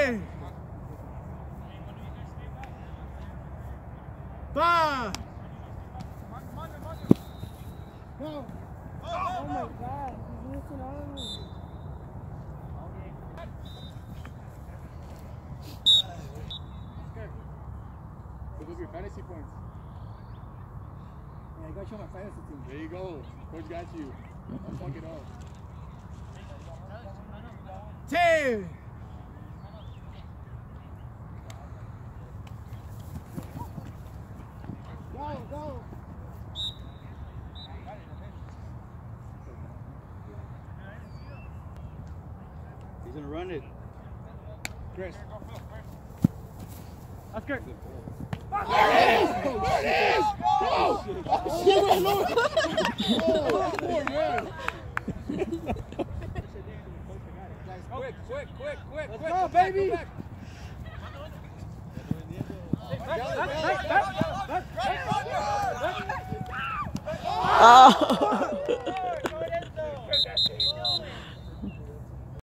Ten. Five. Oh my god, he's missing all of them. Up your fantasy points. Yeah, I gotta show my fantasy team. There you go. Coach got you. I'll fuck it up. Ten. He's gonna run it. Chris. That's good. Quick, quick, quick, quick, Let's go, baby. Oh.